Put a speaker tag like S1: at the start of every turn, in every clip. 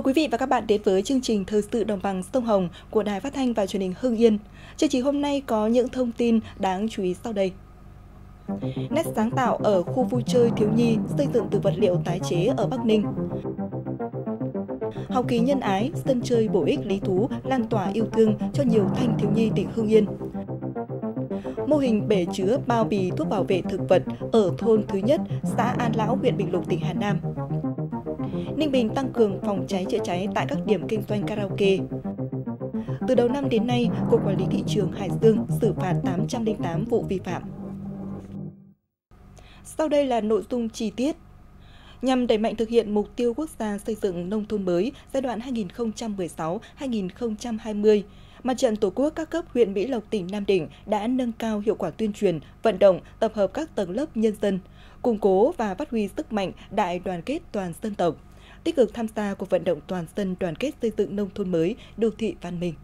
S1: Mời quý vị và các bạn đến với chương trình Thời sự đồng bằng sông Hồng của Đài Phát thanh và Truyền hình Hưng Yên. Chương trình hôm nay có những thông tin đáng chú ý sau đây. Nét sáng tạo ở khu vui chơi thiếu nhi xây dựng từ vật liệu tái chế ở Bắc Ninh. Học kỳ nhân ái, sân chơi bổ ích lý thú lan tỏa yêu thương cho nhiều thanh thiếu nhi tỉnh Hưng Yên. Mô hình bể chứa bao bì thuốc bảo vệ thực vật ở thôn thứ nhất, xã An Lão, huyện Bình Lục, tỉnh Hà Nam. Ninh Bình tăng cường phòng cháy chữa cháy tại các điểm kinh doanh karaoke. Từ đầu năm đến nay, Cục Quản lý Thị trường Hải Dương xử phạt 808 vụ vi phạm. Sau đây là nội dung chi tiết. Nhằm đẩy mạnh thực hiện mục tiêu quốc gia xây dựng nông thôn mới giai đoạn 2016-2020, Mặt trận Tổ quốc các cấp huyện Mỹ Lộc tỉnh Nam Định đã nâng cao hiệu quả tuyên truyền, vận động, tập hợp các tầng lớp nhân dân, củng cố và phát huy sức mạnh đại đoàn kết toàn dân tộc, tích cực tham gia cuộc vận động toàn dân đoàn kết xây dựng nông thôn mới, đô thị văn minh.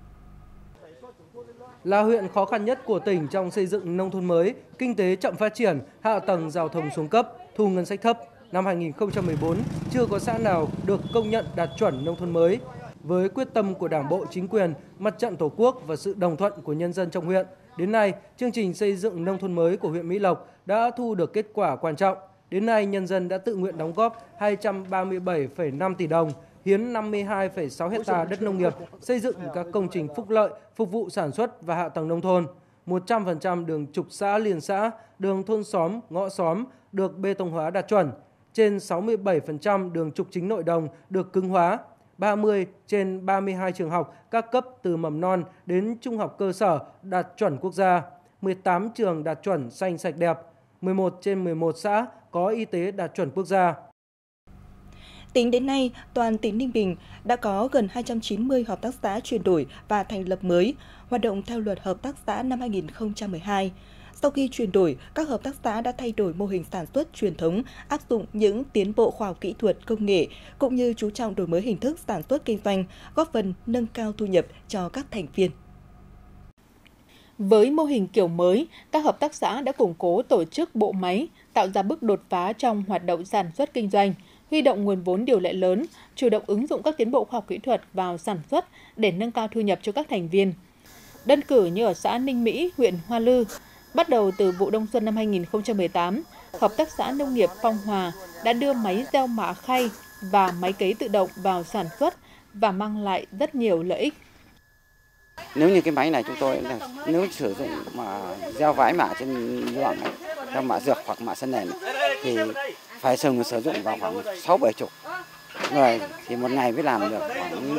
S2: Là huyện khó khăn nhất của tỉnh trong xây dựng nông thôn mới, kinh tế chậm phát triển, hạ tầng giao thông xuống cấp, thu ngân sách thấp. Năm 2014, chưa có xã nào được công nhận đạt chuẩn nông thôn mới. Với quyết tâm của Đảng bộ, chính quyền, mặt trận Tổ quốc và sự đồng thuận của nhân dân trong huyện, đến nay, chương trình xây dựng nông thôn mới của huyện Mỹ Lộc đã thu được kết quả quan trọng. Đến nay, nhân dân đã tự nguyện đóng góp 237,5 tỷ đồng, hiến 52,6 hecta đất nông nghiệp, xây dựng các công trình phúc lợi, phục vụ sản xuất và hạ tầng nông thôn. 100% đường trục xã liền xã, đường thôn xóm, ngõ xóm được bê tông hóa đạt chuẩn. Trên 67% đường trục chính nội đồng được cứng hóa. 30 trên 32 trường học các cấp từ mầm non đến trung học cơ sở đạt chuẩn quốc gia. 18 trường đạt chuẩn xanh sạch đẹp. 11 trên 11 xã có y tế đạt chuẩn quốc gia.
S1: Tính đến nay, toàn tỉnh Ninh Bình đã có gần 290 hợp tác xã chuyển đổi và thành lập mới, hoạt động theo luật hợp tác xã năm 2012. Sau khi chuyển đổi, các hợp tác xã đã thay đổi mô hình sản xuất truyền thống, áp dụng những tiến bộ khoa học kỹ thuật, công nghệ, cũng như chú trọng đổi mới hình thức sản xuất kinh doanh, góp phần nâng cao thu nhập cho các thành viên.
S3: Với mô hình kiểu mới, các hợp tác xã đã củng cố tổ chức bộ máy, tạo ra bước đột phá trong hoạt động sản xuất kinh doanh, huy động nguồn vốn điều lệ lớn, chủ động ứng dụng các tiến bộ khoa học kỹ thuật vào sản xuất để nâng cao thu nhập cho các thành viên. Đơn cử như ở xã Ninh Mỹ, huyện Hoa Lư, bắt đầu từ vụ đông xuân năm 2018, Hợp tác xã Nông nghiệp Phong Hòa đã đưa máy gieo mạ khay và máy cấy tự động vào sản xuất và mang lại rất nhiều lợi ích
S4: nếu như cái máy này chúng tôi là nếu sử dụng mà gieo vải mạ trên ruộng các mã mạ dược hoặc mạ sân nền thì phải sử sử dụng vào khoảng sáu bảy chục người thì một ngày mới làm được khoảng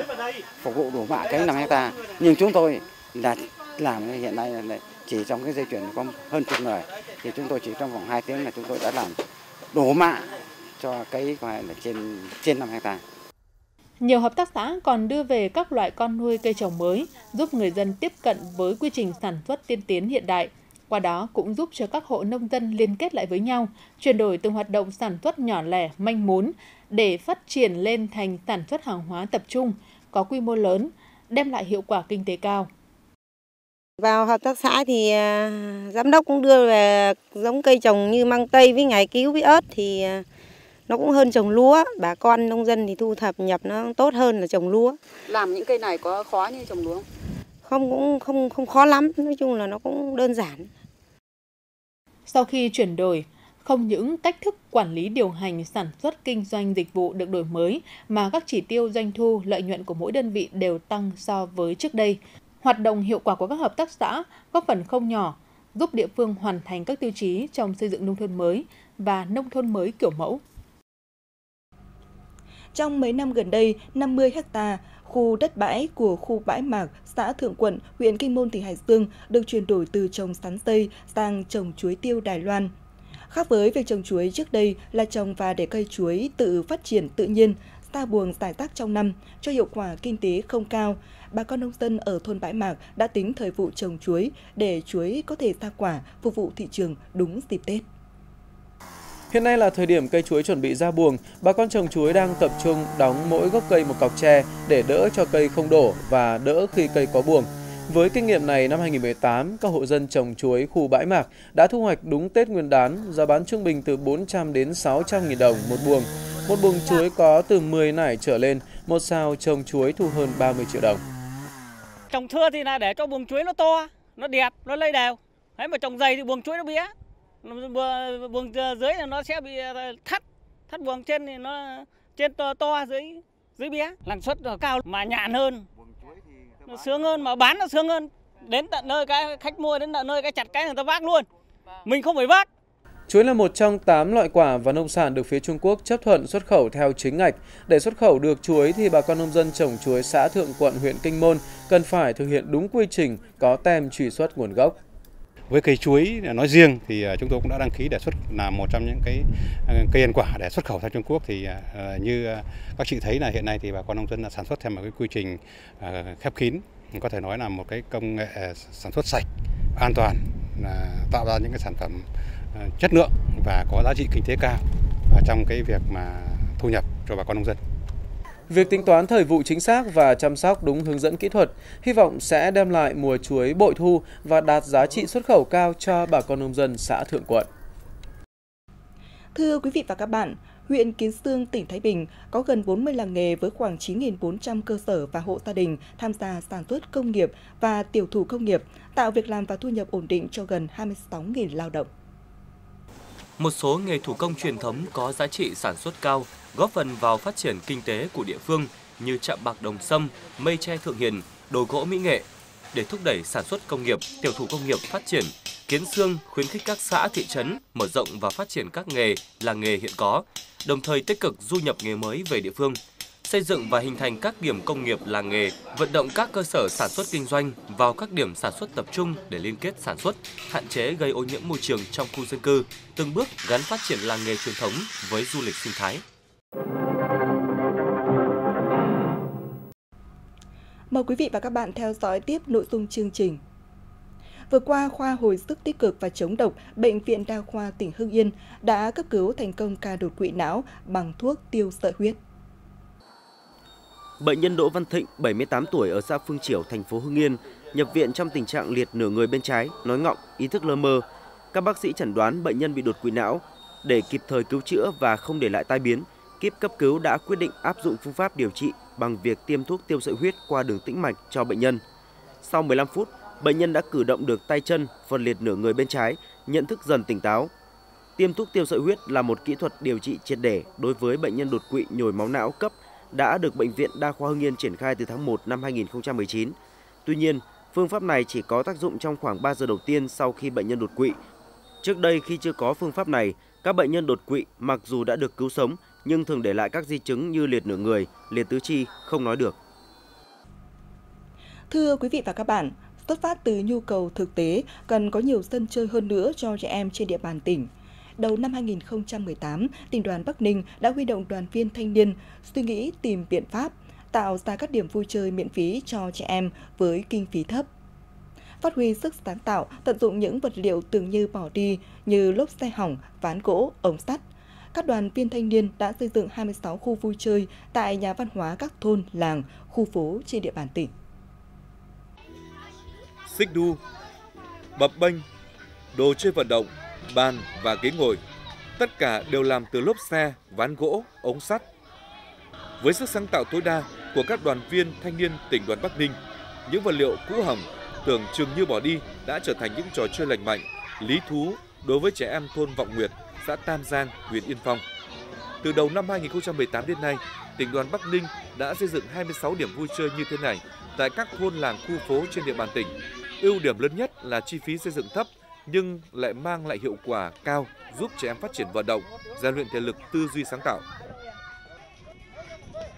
S4: phục vụ đủ mạ cái năm hecta nhưng chúng tôi là làm hiện nay là chỉ trong cái dây chuyển có hơn chục người thì chúng tôi chỉ trong vòng 2 tiếng là chúng tôi đã làm đủ mạ cho cái là trên trên năm hecta.
S3: Nhiều hợp tác xã còn đưa về các loại con nuôi cây trồng mới, giúp người dân tiếp cận với quy trình sản xuất tiên tiến hiện đại. Qua đó cũng giúp cho các hộ nông dân liên kết lại với nhau, chuyển đổi từ hoạt động sản xuất nhỏ lẻ, manh mún để phát triển lên thành sản xuất hàng hóa tập trung, có quy mô lớn, đem lại hiệu quả kinh tế cao.
S5: Vào hợp tác xã thì à, giám đốc cũng đưa về giống cây trồng như măng tây với ngải cứu với ớt thì à, nó cũng hơn trồng lúa. Bà con nông dân thì thu thập nhập nó tốt hơn là trồng lúa.
S6: Làm những cây này có khó như trồng lúa không
S5: không, cũng không không khó lắm. Nói chung là nó cũng đơn giản.
S3: Sau khi chuyển đổi, không những cách thức quản lý điều hành, sản xuất kinh doanh dịch vụ được đổi mới, mà các chỉ tiêu doanh thu, lợi nhuận của mỗi đơn vị đều tăng so với trước đây. Hoạt động hiệu quả của các hợp tác xã góp phần không nhỏ, giúp địa phương hoàn thành các tiêu chí trong xây dựng nông thôn mới và nông thôn mới kiểu mẫu
S1: trong mấy năm gần đây, 50 ha khu đất bãi của khu bãi Mạc, xã Thượng Quận, huyện Kinh Môn, tỉnh Hải Dương được chuyển đổi từ trồng sắn dây sang trồng chuối tiêu Đài Loan. Khác với việc trồng chuối trước đây là trồng và để cây chuối tự phát triển tự nhiên, ta buồng giải tác trong năm, cho hiệu quả kinh tế không cao, bà con nông dân ở thôn Bãi Mạc đã tính thời vụ trồng chuối để chuối có thể ra quả phục vụ thị trường đúng dịp Tết.
S7: Hiện nay là thời điểm cây chuối chuẩn bị ra buồng, bà con trồng chuối đang tập trung đóng mỗi gốc cây một cọc tre để đỡ cho cây không đổ và đỡ khi cây có buồng. Với kinh nghiệm này, năm 2018, các hộ dân trồng chuối khu bãi mạc đã thu hoạch đúng Tết Nguyên đán, giá bán trung bình từ 400 đến 600 nghìn đồng một buồng. Một buồng chuối có từ 10 nải trở lên một sao trồng chuối thu hơn 30 triệu đồng.
S8: Trồng thưa thì là để cho buồng chuối nó to, nó đẹp, nó lây đều. Thế mà trồng dày thì buồng chuối nó bé. Buồng dưới thì nó sẽ bị ờ, thắt, thắt buồng trên thì nó trên to, to dưới dưới bé. Năng suất cao mà nhàn hơn, nó sướng hơn mà bán nó sướng hơn. Đến tận nơi cái khách mua đến tận nơi cái chặt cái người ta vác luôn. Mình không phải vác.
S7: Chuối là một trong 8 loại quả và nông sản được phía Trung Quốc chấp thuận xuất khẩu theo chính ngạch. Để xuất khẩu được chuối thì bà con nông dân trồng chuối xã Thượng Quận huyện Kinh Môn cần phải thực hiện đúng quy trình có tem truy xuất nguồn gốc.
S9: Với cây chuối nói riêng thì à, chúng tôi cũng đã đăng ký đề xuất là một trong những cái à, cây ăn quả để xuất khẩu sang Trung Quốc thì à, như các chị thấy là hiện nay thì bà con nông dân đã sản xuất theo một cái quy trình khép kín, có thể nói là một cái công nghệ sản xuất sạch, an toàn, tạo ra những cái sản phẩm chất lượng và có giá trị kinh tế cao trong cái việc mà thu nhập cho bà con nông dân.
S7: Việc tính toán thời vụ chính xác và chăm sóc đúng hướng dẫn kỹ thuật hy vọng sẽ đem lại mùa chuối bội thu và đạt giá trị xuất khẩu cao cho bà con nông dân xã Thượng Quận.
S1: Thưa quý vị và các bạn, huyện Kiến Sương, tỉnh Thái Bình có gần 40 làng nghề với khoảng 9.400 cơ sở và hộ gia đình tham gia sản xuất công nghiệp và tiểu thủ công nghiệp, tạo việc làm và thu nhập ổn định cho gần 26.000 lao động.
S10: Một số nghề thủ công truyền thống có giá trị sản xuất cao, góp phần vào phát triển kinh tế của địa phương như chạm bạc Đồng Sâm, mây tre Thượng Hiền, đồ gỗ Mỹ Nghệ. Để thúc đẩy sản xuất công nghiệp, tiểu thủ công nghiệp phát triển, Kiến Sương khuyến khích các xã thị trấn mở rộng và phát triển các nghề, làng nghề hiện có, đồng thời tích cực du nhập nghề mới về địa phương – xây dựng và hình thành các điểm công nghiệp làng nghề, vận động các cơ sở sản xuất kinh doanh vào các điểm sản xuất tập trung để liên kết sản xuất, hạn chế gây ô nhiễm môi trường trong khu dân cư, từng bước gắn phát triển làng nghề truyền thống với du lịch sinh thái.
S1: Mời quý vị và các bạn theo dõi tiếp nội dung chương trình. Vừa qua, khoa hồi sức tích cực và chống độc, Bệnh viện Đa khoa tỉnh Hưng Yên đã cấp cứu thành công ca đột quỵ não bằng thuốc tiêu sợi huyết.
S11: Bệnh nhân Đỗ Văn Thịnh, 78 tuổi ở xã Phương Triểu, thành phố Hưng Yên, nhập viện trong tình trạng liệt nửa người bên trái, nói ngọng, ý thức lơ mơ. Các bác sĩ chẩn đoán bệnh nhân bị đột quỵ não. Để kịp thời cứu chữa và không để lại tai biến, kíp cấp cứu đã quyết định áp dụng phương pháp điều trị bằng việc tiêm thuốc tiêu sợi huyết qua đường tĩnh mạch cho bệnh nhân. Sau 15 phút, bệnh nhân đã cử động được tay chân, phần liệt nửa người bên trái, nhận thức dần tỉnh táo. Tiêm thuốc tiêu sợi huyết là một kỹ thuật điều trị triệt để đối với bệnh nhân đột quỵ nhồi máu não cấp đã được Bệnh viện Đa khoa Hưng Yên triển khai từ tháng 1 năm 2019. Tuy nhiên, phương pháp này chỉ có tác dụng trong khoảng 3 giờ đầu tiên sau khi bệnh nhân đột quỵ. Trước đây khi chưa có phương pháp này, các bệnh nhân đột quỵ mặc dù đã được cứu sống nhưng thường để lại các di chứng như liệt nửa người, liệt tứ chi, không nói được.
S1: Thưa quý vị và các bạn, xuất phát từ nhu cầu thực tế cần có nhiều sân chơi hơn nữa cho trẻ em trên địa bàn tỉnh đầu năm 2018, tỉnh đoàn Bắc Ninh đã huy động đoàn viên thanh niên suy nghĩ tìm biện pháp tạo ra các điểm vui chơi miễn phí cho trẻ em với kinh phí thấp. Phát huy sức sáng tạo, tận dụng những vật liệu tưởng như bỏ đi như lốp xe hỏng, ván gỗ, ống sắt. Các đoàn viên thanh niên đã xây dựng 26 khu vui chơi tại nhà văn hóa các thôn, làng, khu phố trên địa bàn tỉnh.
S12: Xích đu, bập bênh, đồ chơi vận động, bàn và ghế ngồi. Tất cả đều làm từ lốp xe, ván gỗ, ống sắt. Với sức sáng tạo tối đa của các đoàn viên thanh niên tỉnh đoàn Bắc Ninh, những vật liệu cũ hỏng tưởng chừng như bỏ đi đã trở thành những trò chơi lành mạnh, lý thú đối với trẻ em thôn Vọng Nguyệt, xã Tam Giang, huyện Yên Phong. Từ đầu năm 2018 đến nay, tỉnh đoàn Bắc Ninh đã xây dựng 26 điểm vui chơi như thế này tại các thôn làng khu phố trên địa bàn tỉnh. Ưu điểm lớn nhất là chi phí xây dựng thấp nhưng lại mang lại hiệu quả cao giúp trẻ em phát triển vận động, rèn luyện thể lực tư duy sáng tạo.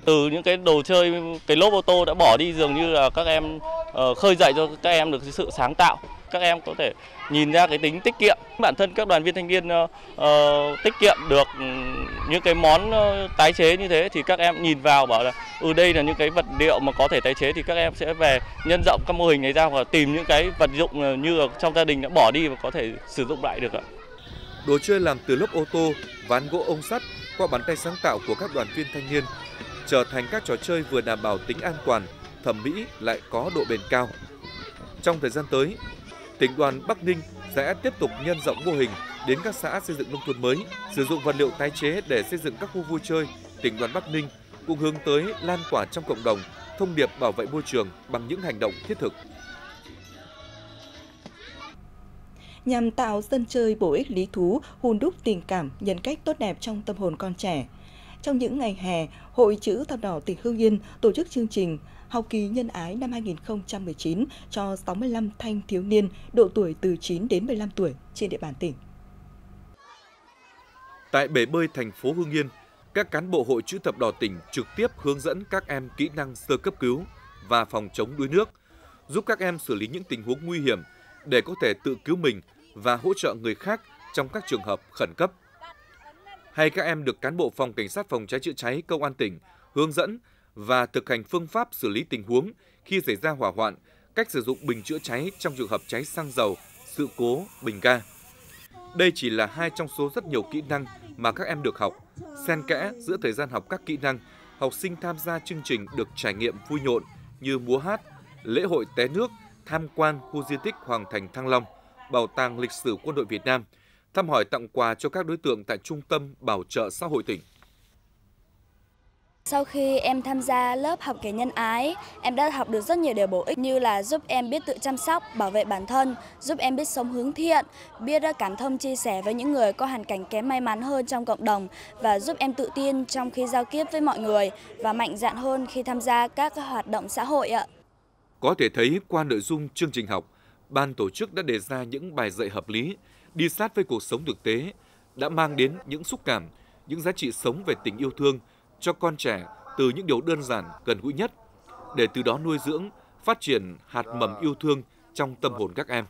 S13: Từ những cái đồ chơi, cái lốp ô tô đã bỏ đi dường như là các em uh, khơi dậy cho các em được sự sáng tạo các em có thể nhìn ra cái tính tiết kiệm bản thân các đoàn viên thanh niên uh, tiết kiệm được ừ, những cái món ờ, tái chế như thế thì các em nhìn vào bảo là ừ đây là những cái vật liệu mà có thể tái chế thì các em sẽ về nhân rộng các mô hình này ra và tìm những cái vật dụng như ở trong gia đình đã bỏ đi và có thể sử dụng lại được ạ.
S12: Đồ chơi làm từ lốp ô tô, ván gỗ ông sắt qua bàn tay sáng tạo của các đoàn viên thanh niên trở thành các trò chơi vừa đảm bảo tính an toàn, thẩm mỹ lại có độ bền cao. Trong thời gian tới, tỉnh đoàn Bắc Ninh sẽ tiếp tục nhân rộng mô hình đến các xã xây dựng nông thôn mới, sử dụng vật liệu tái chế để xây dựng các khu vui chơi. Tỉnh đoàn Bắc Ninh cũng hướng tới lan tỏa trong cộng đồng thông điệp bảo vệ môi trường bằng những hành động thiết thực.
S1: Nhằm tạo sân chơi bổ ích lý thú, hùn đúc tình cảm, nhân cách tốt đẹp trong tâm hồn con trẻ. Trong những ngày hè, Hội chữ thập đỏ tỉnh Hưng Yên tổ chức chương trình Học kỳ nhân ái năm 2019 cho 65 thanh thiếu niên độ tuổi từ 9 đến 15 tuổi trên địa bàn tỉnh.
S12: Tại bể bơi thành phố Hưng Yên, các cán bộ hội chữ thập đỏ tỉnh trực tiếp hướng dẫn các em kỹ năng sơ cấp cứu và phòng chống đuối nước, giúp các em xử lý những tình huống nguy hiểm để có thể tự cứu mình và hỗ trợ người khác trong các trường hợp khẩn cấp. Hay các em được cán bộ phòng cảnh sát phòng cháy chữa cháy công an tỉnh hướng dẫn và thực hành phương pháp xử lý tình huống khi xảy ra hỏa hoạn, cách sử dụng bình chữa cháy trong trường hợp cháy xăng dầu, sự cố, bình ga. Đây chỉ là hai trong số rất nhiều kỹ năng mà các em được học. Xen kẽ giữa thời gian học các kỹ năng, học sinh tham gia chương trình được trải nghiệm vui nhộn như múa hát, lễ hội té nước, tham quan khu di tích Hoàng thành Thăng Long, Bảo tàng lịch sử quân đội Việt Nam, thăm hỏi tặng quà cho các đối tượng tại Trung tâm Bảo trợ xã hội tỉnh.
S14: Sau khi em tham gia lớp học kể nhân ái, em đã học được rất nhiều điều bổ ích như là giúp em biết tự chăm sóc, bảo vệ bản thân, giúp em biết sống hướng thiện, biết cảm thông chia sẻ với những người có hoàn cảnh kém may mắn hơn trong cộng đồng và giúp em tự tin trong khi giao tiếp với mọi người và mạnh dạn hơn khi tham gia các hoạt động xã hội ạ.
S12: Có thể thấy qua nội dung chương trình học, ban tổ chức đã đề ra những bài dạy hợp lý, đi sát với cuộc sống thực tế, đã mang đến những xúc cảm, những giá trị sống về tình yêu thương, cho con trẻ từ những điều đơn giản gần gũi nhất để từ đó nuôi dưỡng, phát triển hạt mầm yêu thương trong tâm hồn các em.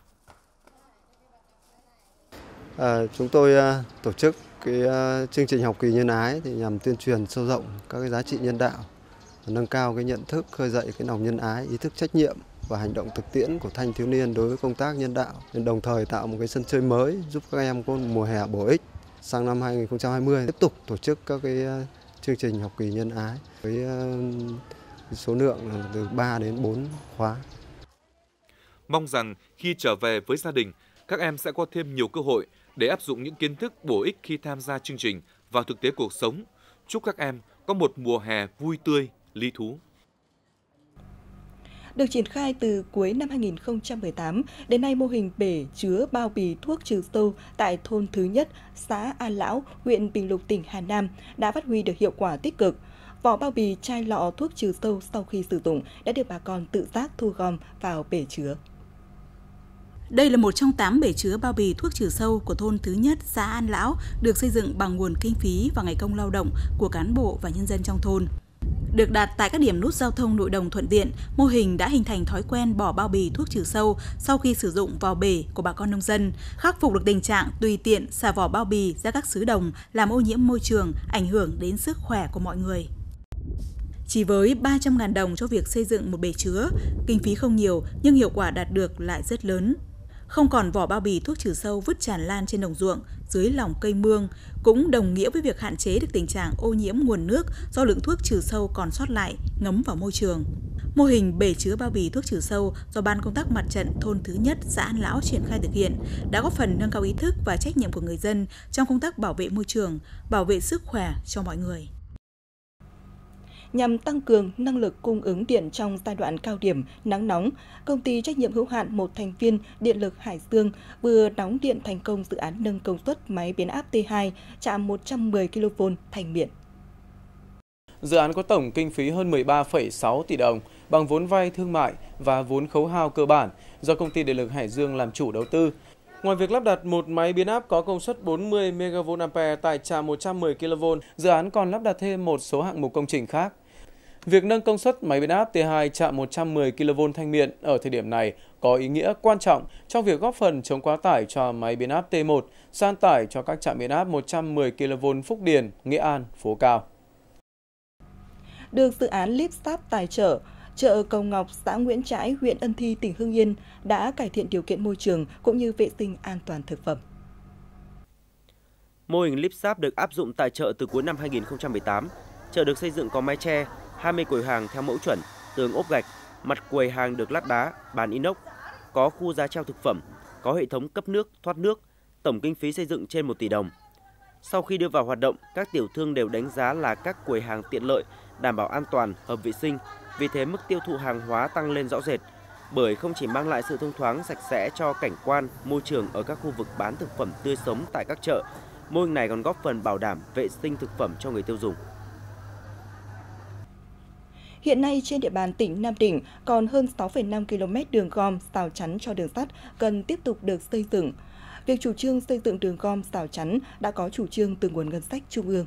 S15: À, chúng tôi à, tổ chức cái à, chương trình học kỳ nhân ái thì nhằm tuyên truyền sâu rộng các cái giá trị nhân đạo, nâng cao cái nhận thức, khơi dậy cái lòng nhân ái, ý thức trách nhiệm và hành động thực tiễn của thanh thiếu niên đối với công tác nhân đạo, đồng thời tạo một cái sân chơi mới giúp các em có mùa hè bổ ích. Sang năm 2020 tiếp tục tổ chức các cái à, chương trình học kỳ nhân ái với ờ, số lượng từ 3 đến 4 khóa.
S12: Mong rằng khi trở về với gia đình, các em sẽ có thêm nhiều cơ hội để áp dụng những kiến thức bổ ích khi tham gia chương trình vào thực tế cuộc sống. Chúc các em có một mùa hè vui tươi, lý thú
S1: được triển khai từ cuối năm 2018, đến nay mô hình bể chứa bao bì thuốc trừ sâu tại thôn thứ nhất, xã An Lão, huyện Bình Lục, tỉnh Hà Nam đã phát huy được hiệu quả tích cực. Vỏ bao bì chai lọ thuốc trừ sâu sau khi sử dụng đã được bà con tự giác thu gom vào bể chứa.
S16: Đây là một trong 8 bể chứa bao bì thuốc trừ sâu của thôn thứ nhất xã An Lão, được xây dựng bằng nguồn kinh phí và ngày công lao động của cán bộ và nhân dân trong thôn. Được đặt tại các điểm nút giao thông nội đồng thuận tiện, mô hình đã hình thành thói quen bỏ bao bì thuốc trừ sâu sau khi sử dụng vào bể của bà con nông dân, khắc phục được tình trạng tùy tiện xả vỏ bao bì ra các xứ đồng làm ô nhiễm môi trường, ảnh hưởng đến sức khỏe của mọi người. Chỉ với 300.000 đồng cho việc xây dựng một bể chứa, kinh phí không nhiều nhưng hiệu quả đạt được lại rất lớn không còn vỏ bao bì thuốc trừ sâu vứt tràn lan trên đồng ruộng, dưới lòng cây mương, cũng đồng nghĩa với việc hạn chế được tình trạng ô nhiễm nguồn nước do lượng thuốc trừ sâu còn sót lại ngấm vào môi trường. Mô hình bể chứa bao bì thuốc trừ sâu do Ban công tác mặt trận thôn thứ nhất xã An Lão triển khai thực hiện đã góp phần nâng cao ý thức và trách nhiệm của người dân trong công tác bảo vệ môi trường, bảo vệ sức khỏe cho mọi người
S1: nhằm tăng cường năng lực cung ứng điện trong giai đoạn cao điểm nắng nóng, công ty trách nhiệm hữu hạn một thành viên Điện lực Hải Dương vừa đóng điện thành công dự án nâng công suất máy biến áp T2 chạm 110 kV thành điện.
S7: Dự án có tổng kinh phí hơn 13,6 tỷ đồng bằng vốn vay thương mại và vốn khấu hao cơ bản do công ty Điện lực Hải Dương làm chủ đầu tư. Ngoài việc lắp đặt một máy biến áp có công suất 40 MVA tại trạm 110 kV, dự án còn lắp đặt thêm một số hạng mục công trình khác. Việc nâng công suất máy biến áp T2 chạm 110 kV thanh miện ở thời điểm này có ý nghĩa quan trọng trong việc góp phần chống quá tải cho máy biến áp T1, san tải cho các trạm biến áp 110 kV Phúc Điền, nghệ An, Phố Cao.
S1: Được dự án Lipstab tài trợ, chợ Cầu Ngọc, xã Nguyễn Trãi, huyện Ân Thi, tỉnh Hưng Yên đã cải thiện điều kiện môi trường cũng như vệ sinh an toàn thực phẩm.
S11: Mô hình Lipsap được áp dụng tại chợ từ cuối năm 2018. Chợ được xây dựng có mái che, 20 quầy hàng theo mẫu chuẩn, tường ốp gạch, mặt quầy hàng được lát đá, bàn inox, có khu giá treo thực phẩm, có hệ thống cấp nước, thoát nước, tổng kinh phí xây dựng trên 1 tỷ đồng. Sau khi đưa vào hoạt động, các tiểu thương đều đánh giá là các quầy hàng tiện lợi, đảm bảo an toàn, hợp vệ sinh. Vì thế mức tiêu thụ hàng hóa tăng lên rõ rệt. Bởi không chỉ mang lại sự thông thoáng sạch sẽ cho cảnh quan, môi trường ở các khu vực bán thực phẩm tươi sống tại các chợ, mô hình này còn góp phần bảo đảm vệ sinh thực phẩm cho người tiêu dùng.
S1: Hiện nay trên địa bàn tỉnh Nam Định còn hơn 6,5 km đường gom rào chắn cho đường sắt cần tiếp tục được xây dựng. Việc chủ trương xây dựng đường gom rào chắn đã có chủ trương từ nguồn ngân sách trung ương.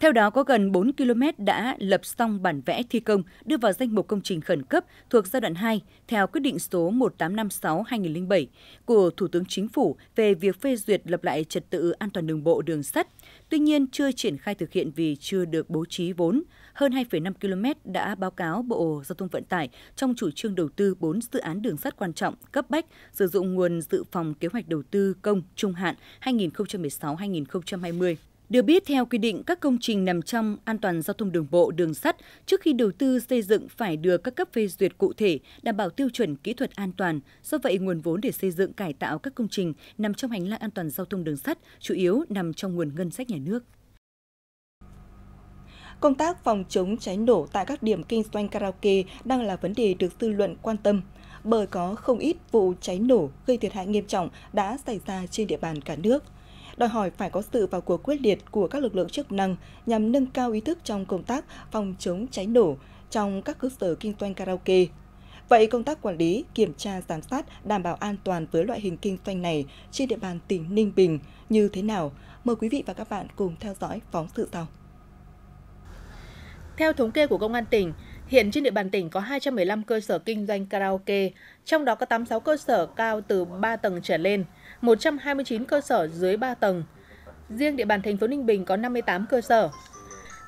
S17: Theo đó, có gần 4 km đã lập xong bản vẽ thi công đưa vào danh mục công trình khẩn cấp thuộc giai đoạn 2 theo quyết định số 1856-2007 của Thủ tướng Chính phủ về việc phê duyệt lập lại trật tự an toàn đường bộ đường sắt. Tuy nhiên, chưa triển khai thực hiện vì chưa được bố trí vốn. Hơn 2,5 km đã báo cáo Bộ Giao thông Vận tải trong chủ trương đầu tư 4 dự án đường sắt quan trọng cấp bách sử dụng nguồn dự phòng kế hoạch đầu tư công trung hạn 2016-2020. Được biết, theo quy định, các công trình nằm trong an toàn giao thông đường bộ, đường sắt trước khi đầu tư xây dựng phải được các cấp phê duyệt cụ thể, đảm bảo tiêu chuẩn kỹ thuật an toàn. Do vậy, nguồn vốn để xây dựng cải tạo các công trình nằm trong hành lang an toàn giao thông đường sắt chủ yếu nằm trong nguồn ngân sách nhà nước.
S1: Công tác phòng chống cháy nổ tại các điểm kinh doanh karaoke đang là vấn đề được dư luận quan tâm bởi có không ít vụ cháy nổ gây thiệt hại nghiêm trọng đã xảy ra trên địa bàn cả nước – đòi hỏi phải có sự vào cuộc quyết liệt của các lực lượng chức năng nhằm nâng cao ý thức trong công tác phòng chống cháy nổ trong các cơ sở kinh doanh karaoke. Vậy công tác quản lý, kiểm tra, giám sát, đảm bảo an toàn với loại hình kinh doanh này trên địa bàn tỉnh Ninh Bình như thế nào? Mời quý vị và các bạn cùng theo dõi phóng sự sau.
S3: Theo thống kê của Công an tỉnh, hiện trên địa bàn tỉnh có 215 cơ sở kinh doanh karaoke, trong đó có 86 cơ sở cao từ 3 tầng trở lên – 129 cơ sở dưới 3 tầng. Riêng địa bàn thành phố Ninh Bình có 58 cơ sở.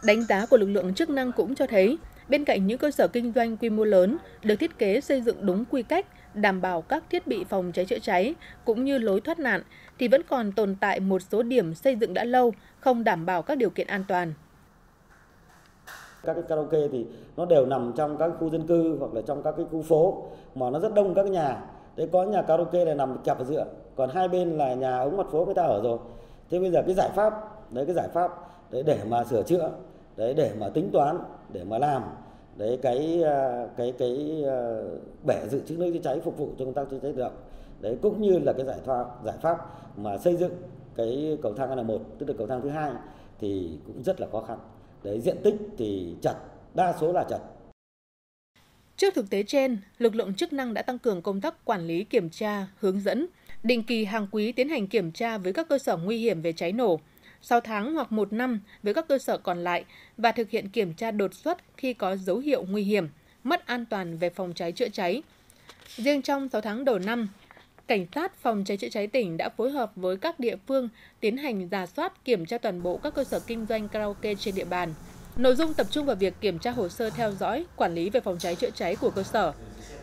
S3: Đánh giá của lực lượng chức năng cũng cho thấy, bên cạnh những cơ sở kinh doanh quy mô lớn được thiết kế xây dựng đúng quy cách, đảm bảo các thiết bị phòng cháy chữa cháy cũng như lối thoát nạn thì vẫn còn tồn tại một số điểm xây dựng đã lâu không đảm bảo các điều kiện an toàn.
S18: Các cái karaoke thì nó đều nằm trong các khu dân cư hoặc là trong các cái khu phố mà nó rất đông các nhà. Đấy có nhà karaoke này nằm kẹp ở giữa còn hai bên là nhà ống mặt phố người ta ở rồi. Thế bây giờ cái giải pháp đấy cái giải pháp đấy để mà sửa chữa đấy để mà tính toán để mà làm đấy cái à, cái cái à, bể dự trữ nước chữa cháy phục vụ cho công tác chữa cháy tự động đấy cũng như là cái giải pháp giải pháp mà xây dựng cái cầu thang N1 tức là cầu thang thứ hai thì cũng rất là khó khăn. Đấy diện tích thì chặt đa số là chặt
S3: Trước thực tế trên, lực lượng chức năng đã tăng cường công tác quản lý kiểm tra, hướng dẫn, định kỳ hàng quý tiến hành kiểm tra với các cơ sở nguy hiểm về cháy nổ, 6 tháng hoặc 1 năm với các cơ sở còn lại và thực hiện kiểm tra đột xuất khi có dấu hiệu nguy hiểm, mất an toàn về phòng cháy chữa cháy. Riêng trong 6 tháng đầu năm, Cảnh sát phòng cháy chữa cháy tỉnh đã phối hợp với các địa phương tiến hành giả soát kiểm tra toàn bộ các cơ sở kinh doanh karaoke trên địa bàn. Nội dung tập trung vào việc kiểm tra hồ sơ theo dõi, quản lý về phòng cháy chữa cháy của cơ sở,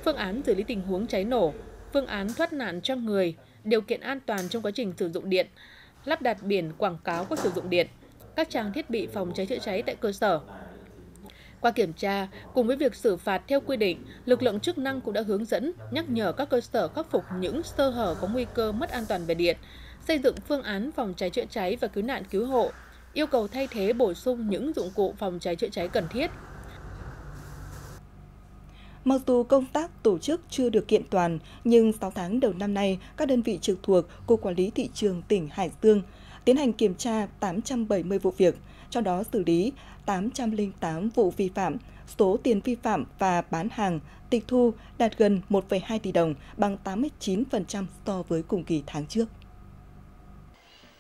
S3: phương án xử lý tình huống cháy nổ, phương án thoát nạn cho người, điều kiện an toàn trong quá trình sử dụng điện, lắp đặt biển quảng cáo có sử dụng điện, các trang thiết bị phòng cháy chữa cháy tại cơ sở. Qua kiểm tra, cùng với việc xử phạt theo quy định, lực lượng chức năng cũng đã hướng dẫn, nhắc nhở các cơ sở khắc phục những sơ hở có nguy cơ mất an toàn về điện, xây dựng phương án phòng cháy chữa cháy và cứu nạn cứu hộ, yêu cầu thay thế bổ sung những dụng cụ phòng cháy chữa cháy cần thiết,
S1: Mặc dù công tác tổ chức chưa được kiện toàn, nhưng 6 tháng đầu năm nay, các đơn vị trực thuộc Cục Quản lý Thị trường tỉnh Hải Dương tiến hành kiểm tra 870 vụ việc, trong đó xử lý 808 vụ vi phạm, số tiền vi phạm và bán hàng tịch thu đạt gần 1,2 tỷ đồng, bằng 89% so với cùng kỳ tháng trước.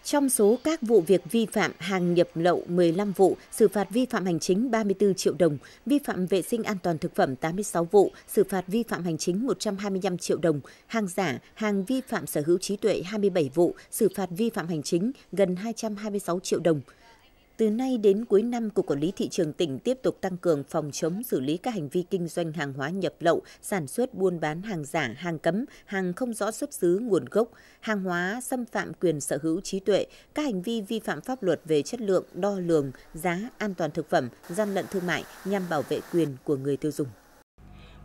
S19: Trong số các vụ việc vi phạm hàng nhập lậu 15 vụ, xử phạt vi phạm hành chính 34 triệu đồng, vi phạm vệ sinh an toàn thực phẩm 86 vụ, xử phạt vi phạm hành chính 125 triệu đồng, hàng giả, hàng vi phạm sở hữu trí tuệ 27 vụ, xử phạt vi phạm hành chính gần 226 triệu đồng. Từ nay đến cuối năm, Cục Quản lý Thị trường tỉnh tiếp tục tăng cường phòng chống xử lý các hành vi kinh doanh hàng hóa nhập lậu, sản xuất buôn bán hàng giả, hàng cấm, hàng không rõ xuất xứ, nguồn gốc, hàng hóa xâm phạm quyền sở hữu trí tuệ, các hành vi vi phạm pháp luật về chất lượng, đo lường, giá, an toàn thực phẩm, gian lận thương mại nhằm bảo vệ quyền của người tiêu dùng.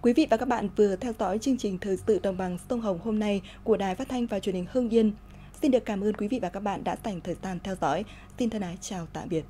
S1: Quý vị và các bạn vừa theo dõi chương trình Thời sự đồng bằng sông Hồng hôm nay của Đài Phát thanh và Truyền hình Hưng Yên. Xin được cảm ơn quý vị và các bạn đã dành thời gian theo dõi. Xin thân ái, chào tạm biệt.